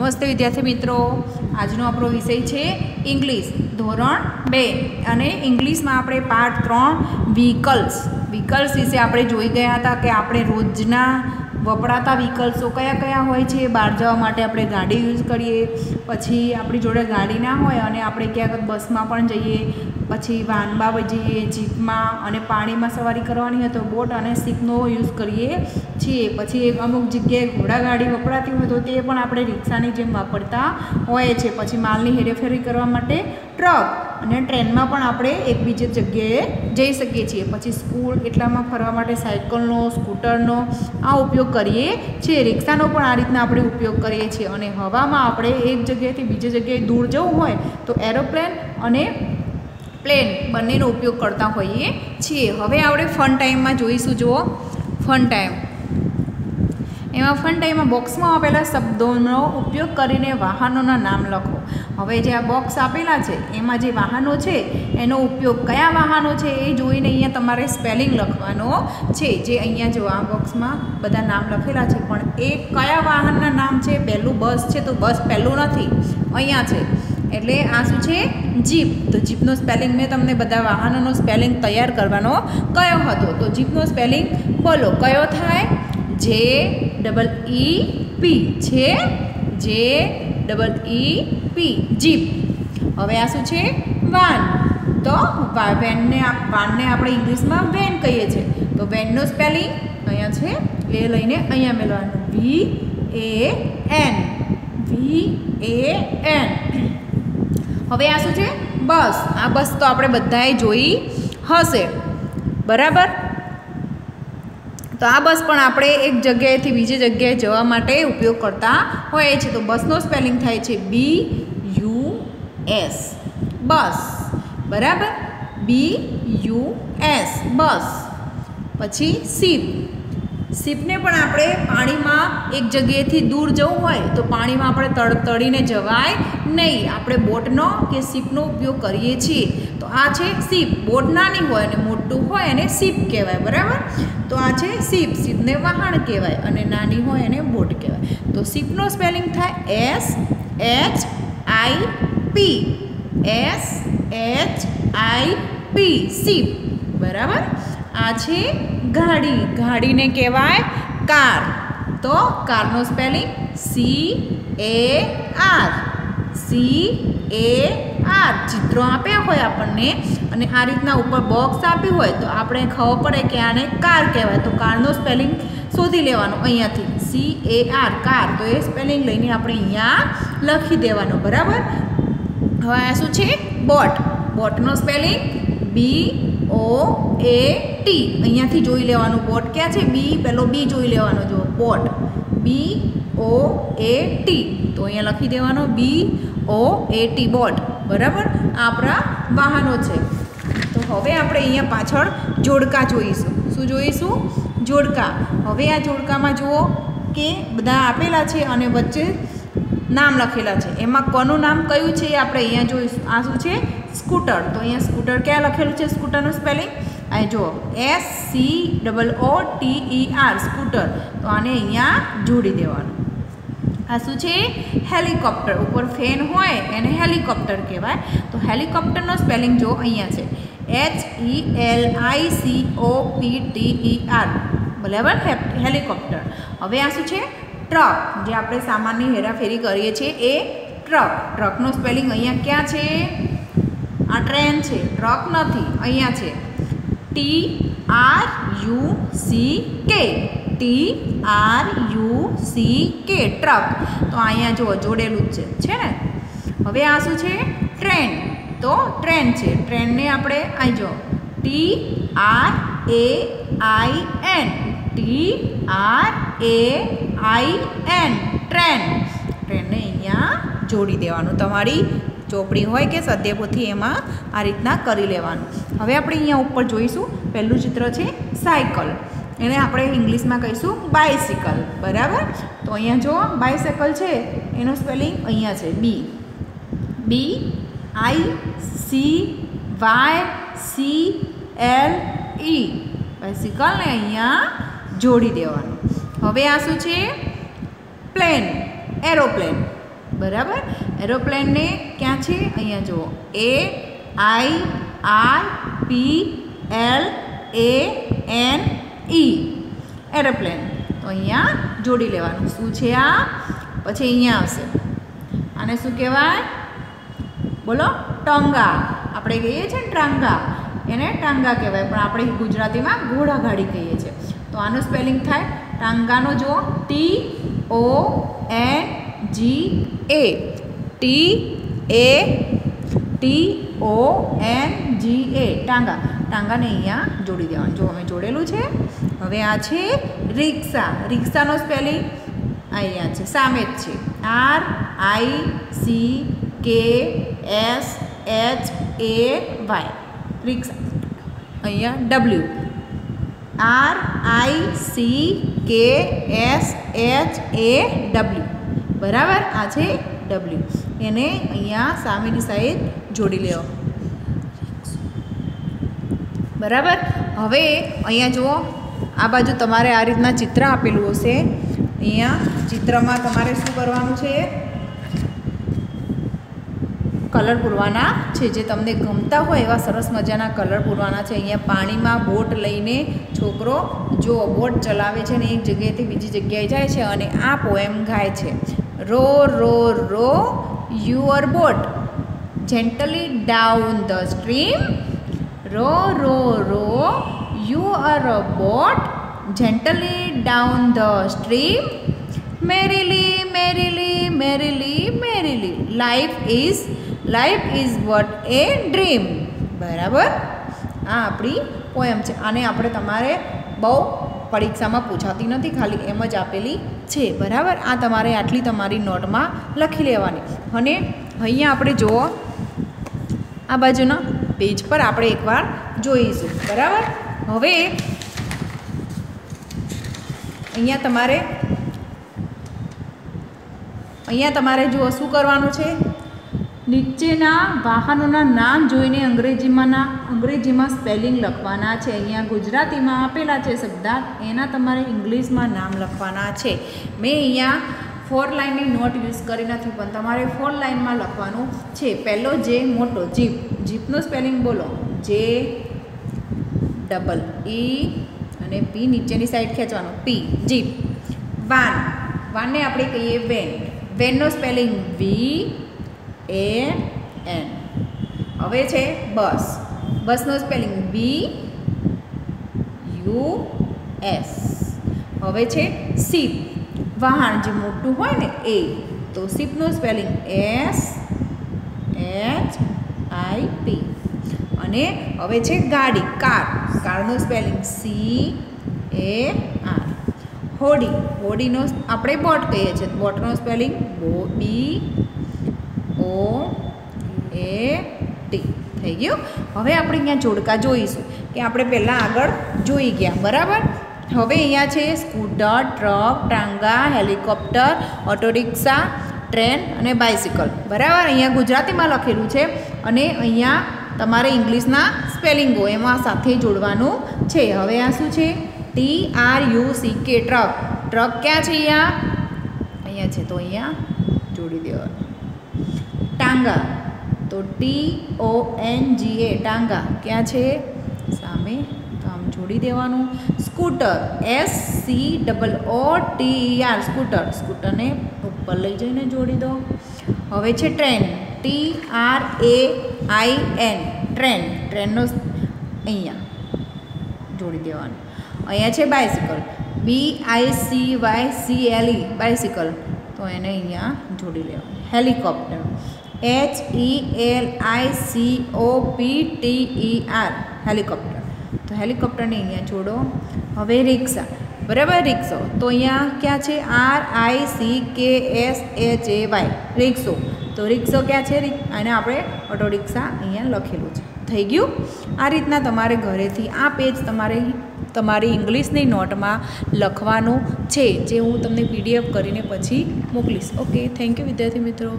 નમસ્તે વિદ્યાર્થી મિત્રો. આજનો આપણો વિષય છે ઇંગ્લિશ ધોરણ બે. અને ઇંગ્લિશમાં આપણે પાર્ટ ત્રણ વ્હીકલ્સ વ્હીકલ્સ વિશે આપણે જોઈ ગયા હતા કે આપણે રોજના વપરાતા વ્હીકલ્સો કયા કયા હોય છે, બહાર જવા માટે આપણે ગાડી યુઝ કરીએ, પછી આપણી જોડે ગાડી ના હોય અને આપણે ક્યાંક બસમાં પણ જઈએ પછી વાનમાં જઈએ જીપમાં અને પાણીમાં સવારી કરવાની હોય તો બોટ અને સીપનો યુઝ કરીએ છીએ. પછી અમુક જગ્યાએ ઘોડાગાડી વપરાતી હોય તો તે પણ આપણે રિક્ષાની જેમ વાપરતા હોય છે પછી માલની હેરેફેરી કરવા માટે ટ્રક અને ટ્રેનમાં પણ આપણે એકબીજી જગ્યાએ જઈ શકીએ છીએ. પછી સ્કૂલ એટલામાં ફરવા માટે સાયકલનો, સ્કૂટરનો આ ઉપયોગ કરીએ છીએ. રિક્ષાનો પણ આ રીતના આપણે ઉપયોગ કરીએ છીએ. અને હવામાં આપણે એક જગ્યાએથી બીજી જગ્યાએ દૂર જવું હોય તો એરોપ્લેન અને પ્લેન બંનેનો ઉપયોગ કરતા હોઈએ છીએ. હવે આપણે ફન ટાઈમમાં જોઈશું, જુઓ. Fun time. એમાં ફન ટાઈમમાં બોક્સમાં આપેલા શબ્દોનો ઉપયોગ કરીને વાહનોના નામ લખો. હવે જે આ બોક્સ આપેલા છે, એમાં જે વાહનો છે, એનો ઉપયોગ કયા વાહનો છે એ જોઈને અહીંયા તમારે સ્પેલિંગ લખવાનો છે. જે અહીંયા જો આ બોક્સમાં બધા નામ લખેલા છે, પણ એ કયા વાહનના નામ છે? પહેલું બસ છે, તો બસ પહેલું નથી. અહીંયા છે. એટલે આ શું છે? જીપ. તો જીપનો સ્પેલિંગ મેં તમને બધા વાહનોનો સ્પેલિંગ તૈયાર કરવાનો કયો હતો? તો જીપનો સ્પેલિંગ બોલો, કયો થાય? જે ડબલ ઈ પી છે જે ડબલ ઈ પી જીપ. હવે આ શું છે? વાન તો વેનને વાનને આપણે ઇંગ્લિશમાં વેન કહીએ છીએ. તો વેનનો સ્પેલિંગ અહીંયા છે. એ લઈને અહીંયા મેળવાનું. વી A N V A N હવે આ શું છે? બસ. આ બસ તો આપણે બધાએ જોઈ હશે. બરાબર? તો આ બસ પણ આપણે એક જગ્યાએથી બીજી જગ્યાએ જવા માટે ઉપયોગ કરતા હોઈએ છીએ. તો બસનો સ્પેલિંગ થાય છે બી યુ એસ બસ. બરાબર? B U S bus. પછી સીપ સીપને પણ આપણે પાણીમાં એક જગ્યાએથી દૂર જવું હોય તો પાણીમાં આપણે તળ તળીને જવાય નહીં. આપણે બોટનો કે સીપનો ઉપયોગ કરીએ છીએ. તો આ છે સીપ. બોટ નાની હોય અને મોટું હોય એને સીપ કહેવાય, બરાબર? તો આ છે સીપ. સીપને વહાણ કહેવાય અને નાની હોય એને બોટ કહેવાય. તો સીપનો સ્પેલિંગ થાય S, H, I, P. S, H, I, P. Ship. બરાબર? આ છે ગાડી. ગાડીને કહેવાય કાર. તો કારનો spelling C A R C A R ચિત્રો આપ્યા હોય આપણને અને આ રીતના ઉપર બોક્સ આપ્યું હોય તો આપણે ખબર પડે કે આને કાર કહેવાય. તો કારનો સ્પેલિંગ શોધી લેવાનો અહીંયાથી. C A R car. તો એ સ્પેલિંગ લઈને આપણે અહીંયા લખી દેવાનો. બરાબર? હવે આ શું છે? Boat. બોટનો spelling B O A T અહીંયાથી જોઈ લેવાનું બોટ ક્યાં છે? બી પેલો બી જોઈ લેવાનો જો boat B O A T તો અહીંયા લખી દેવાનો બી ઓ એ ટી બોટ. બરાબર? આપણા વાહનો છે. તો હવે આપણે અહીંયા પાછળ જોડકા જોઈશું. શું જોઈશું? જોડકા. હવે આ જોડકામાં જુઓ કે બધા આપેલા છે અને વચ્ચે નામ લખેલા છે. એમાં કોનું નામ કયું છે એ આપણે અહીંયા જોઈશું. આ શું છે? સ્કૂટર. તો અહીંયા સ્કૂટર ક્યાં લખેલું છે? સ્કૂટરનું સ્પેલિંગ અહીં જુઓ. S C double O T E R scooter. તો આને અહીંયા જોડી દેવાનું. આ શું છે? હેલિકોપ્ટર. ઉપર ફેન હોય એને હેલિકોપ્ટર કહેવાય. તો હેલિકોપ્ટરનો સ્પેલિંગ જો અહીંયા છે. H E L I C O P T E R બરાબર? હેલિકોપ્ટર. હવે આ શું છે? ટ્રક. જે આપણે સામાનની હેરાફેરી કરીએ છીએ એ ટ્રક. ટ્રકનો સ્પેલિંગ અહીંયા ક્યાં છે? આ ટ્રેન છે, ટ્રક નથી, અહીંયા છે. T R U C K, T R U C K, truck. તો અહીંયા જુઓ, જોડેલું જ છે. છે ને? હવે આ શું છે? ટ્રેન. તો ટ્રેન છે. ટ્રેનને આપણે અહીં જો T R A I N. T R A I N. Train. ટ્રેનને અહીંયા જોડી દેવાનું તમારી ચોપડી હોય કે સદ્યપોથી એમાં આ રીતના કરી લેવાનું. હવે આપણે અહીંયા ઉપર જોઈશું. પહેલું ચિત્ર છે સાયકલ. એને આપણે ઇંગ્લિશમાં કહીશું બાયસિકલ. બરાબર? તો અહીંયા જો બાયસાયકલ છે, એનો સ્પેલિંગ અહીંયા છે. B. B I C Y C L E. બાયસિકલને અહીંયા જોડી દેવાનું. હવે આ શું છે? પ્લેન. એરોપ્લેન. બરાબર? એરોપ્લેનને ક્યાં છે? અહીંયા જુઓ. A I R P L A N E aeroplane. તો અહીંયા જોડી લેવાનું. શું છે આ? પછી અહીંયા આવશે. આને શું કહેવાય? બોલો, ટંગા. આપણે કહીએ છીએ ને ટ્રાંગા એને ટાંગા કહેવાય. પણ આપણે ગુજરાતીમાં ઘોડાગાડી કહીએ છીએ. તો આનું સ્પેલિંગ થાય ટાંગાનો જુઓ. T O N G A T A T O N G A tonga. ટાંગાને અહીંયા જોડી દેવાનું. જો અમે જોડેલું છે, હવે આ છે રિક્ષા. રિક્ષાનો સ્પેલિંગ અહીંયા છે. સામે જ છે. R I C K S H A Y rickshaw. અહીંયા W R I C K S H A W બરાબર? આ છે ડબલ્યુ એને અહીંયા સામેની સાઈડ જોડી લેવો બરાબર? હવે અહીંયા જુઓ, આ બાજુ તમારે આ રીતના ચિત્ર આપેલું હશે. અહીંયા ચિત્રમાં તમારે શું કરવાનું છે? કલર પૂરવાના છે. જે તમને ગમતા હોય એવા સરસ મજાના કલર પૂરવાના છે. અહીંયા પાણીમાં બોટ લઈને છોકરો જો બોટ ચલાવે છે ને એક જગ્યાએથી બીજી જગ્યાએ જાય છે અને આ પોએમ ગાય છે. Row row row, your boat. Gently down the stream row row row you are a boat. Gently down the stream merrily merrily merrily merrily life is life is what a dream બરાબર? આ આપણી poem છે. આને આપણે તમારે બહુ પરીક્ષામાં પૂછાતી નથી, ખાલી એમ જ આપેલી છે. બરાબર? આ તમારે આટલી તમારી નોટમાં લખી લેવાની. અને અહીંયા આપણે જુઓ, આ બાજુના પેજ પર આપણે એકવાર જોઈશું. બરાબર? હવે અહીંયા તમારે અહીંયા તમારે જુઓ શું કરવાનું છે? નીચેના વાહનોના નામ જોઈને અંગ્રેજીમાંના, અંગ્રેજીમાં સ્પેલિંગ લખવાના છે. અહીંયા ગુજરાતીમાં આપેલા છે શબ્દાર્થ. એના તમારે ઇંગ્લિશમાં નામ લખવાના છે. મેં અહીંયા ફોર લાઇનની નોટ યુઝ કરી નથી, પણ તમારે ફોર લાઇનમાં લખવાનું છે. પહેલો જે મોટો, જીપ. જીપનું સ્પેલિંગ બોલો. જે ડબલ ઈ અને પી નીચેની સાઈડ ખેંચવાનો. પી જીપ. વાન. વાનને આપણે કહીએ વેન. વેનનો સ્પેલિંગ વી એ એન હવે છે બસ. બસનો સ્પેલિંગ બી યુ એસ હવે છે સીપ. વાહન જે મોટું હોય ને એ. તો સીપનું spelling S H I P અને હવે છે ગાડી, કાર. કારનું સ્પેલિંગ સી એ આર હોડી. હોડીનો આપણે બોટ કહીએ છીએ. બોટનો સ્પેલિંગ બો બી ઓ, એ, ટી. થઈ ગયું? હવે આપણે અહીંયા જોડકા જોઈશું કે આપણે પહેલાં આગળ જોઈ ગયા, બરાબર? હવે અહીંયા છે scooter, truck, tonga, helicopter auto rickshaw train અને બાઇસિકલ બરાબર? અહીંયા ગુજરાતીમાં લખેલું છે અને અહીંયા તમારે ઇંગ્લિશના સ્પેલિંગો એમાં સાથે જોડવાનું છે. હવે આ શું છે? T R U C K, truck. Truck ક્યાં છે અહીંયા? અહીંયા છે. તો અહીંયા જોડી દેવાનું. ટાંગા. તો T O N G A, ટાંગા. ક્યાં છે? સામે તો આમ જોડી દેવાનું. Scooter, S C double O T R, scooter. સ્કૂટરને ઉપર લઈ જઈને જોડી દો. હવે છે train. T R A I N, train. ટ્રેનનો અહીંયા જોડી દેવાનું. અહીંયા છે bicycle. B I C Y C L E, bicycle. તો એને અહીંયા જોડી લેવાનું. Helicopter. H E L I C O P T E R helicopter તો હેલિકોપ્ટરને અહીંયા જોડો. હવે રિક્ષા બરાબર રિક્ષો તો અહીંયા ક્યાં છે? R I C K S H A Y રિક્ષો તો રિક્ષો ક્યાં છે? અને આપણે ઓટો રિક્ષા અહીંયા લખેલું છે. થઈ ગયું? આ રીતના તમારે ઘરેથી આ પેજ તમારે તમારી ઇંગ્લિશની નોટમાં લખવાનું છે, જે હું તમને પીડીએફ કરીને પછી મોકલીશ. ઓકે થેન્ક યુ વિદ્યાર્થી મિત્રો.